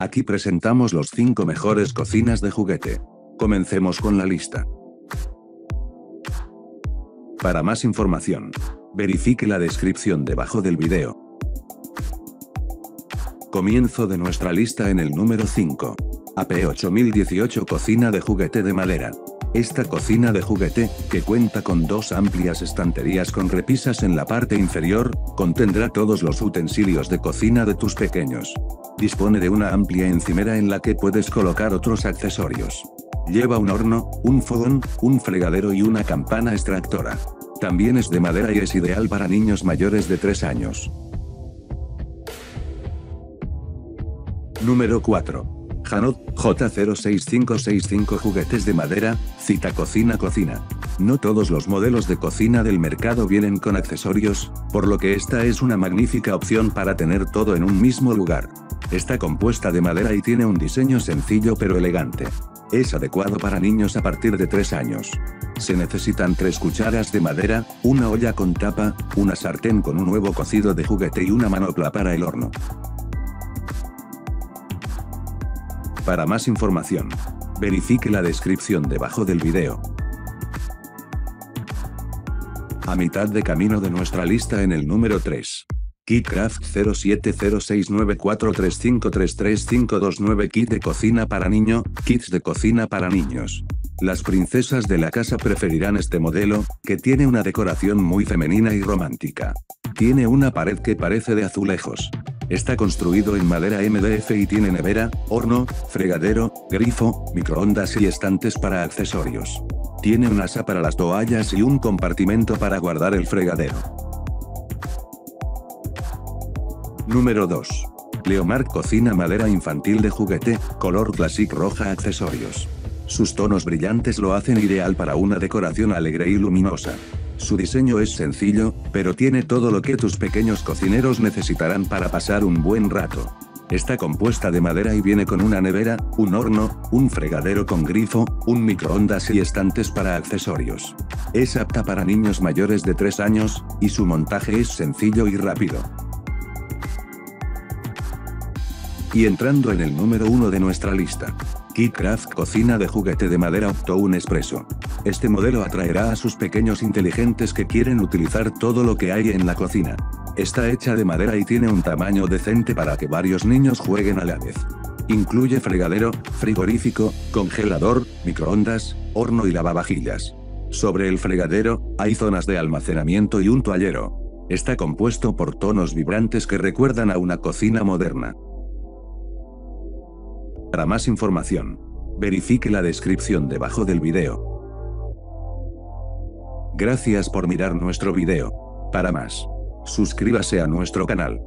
Aquí presentamos los 5 mejores cocinas de juguete. Comencemos con la lista. Para más información, verifique la descripción debajo del video. Comienzo de nuestra lista en el número 5. AP8018 Cocina de juguete de madera. Esta cocina de juguete, que cuenta con dos amplias estanterías con repisas en la parte inferior, contendrá todos los utensilios de cocina de tus pequeños. Dispone de una amplia encimera en la que puedes colocar otros accesorios. Lleva un horno, un fogón, un fregadero y una campana extractora. También es de madera y es ideal para niños mayores de 3 años. Número 4. Janot, J06565 Juguetes de madera, cita cocina cocina. No todos los modelos de cocina del mercado vienen con accesorios, por lo que esta es una magnífica opción para tener todo en un mismo lugar. Está compuesta de madera y tiene un diseño sencillo pero elegante. Es adecuado para niños a partir de 3 años. Se necesitan 3 cucharas de madera, una olla con tapa, una sartén con un huevo cocido de juguete y una manopla para el horno. Para más información, verifique la descripción debajo del video. A mitad de camino de nuestra lista en el número 3. KitCraft 07069435335229 Kit de cocina para niño, kits de cocina para niños. Las princesas de la casa preferirán este modelo, que tiene una decoración muy femenina y romántica. Tiene una pared que parece de azulejos. Está construido en madera MDF y tiene nevera, horno, fregadero, grifo, microondas y estantes para accesorios. Tiene un asa para las toallas y un compartimento para guardar el fregadero. Número 2. Leomar Cocina Madera Infantil de Juguete, color Classic Roja Accesorios. Sus tonos brillantes lo hacen ideal para una decoración alegre y luminosa. Su diseño es sencillo, pero tiene todo lo que tus pequeños cocineros necesitarán para pasar un buen rato. Está compuesta de madera y viene con una nevera, un horno, un fregadero con grifo, un microondas y estantes para accesorios. Es apta para niños mayores de 3 años, y su montaje es sencillo y rápido. Y entrando en el número 1 de nuestra lista. KitCraft Cocina de juguete de madera Octo un Espresso. Este modelo atraerá a sus pequeños inteligentes que quieren utilizar todo lo que hay en la cocina. Está hecha de madera y tiene un tamaño decente para que varios niños jueguen a la vez. Incluye fregadero, frigorífico, congelador, microondas, horno y lavavajillas. Sobre el fregadero, hay zonas de almacenamiento y un toallero. Está compuesto por tonos vibrantes que recuerdan a una cocina moderna. Para más información, verifique la descripción debajo del video. Gracias por mirar nuestro video. Para más, suscríbase a nuestro canal.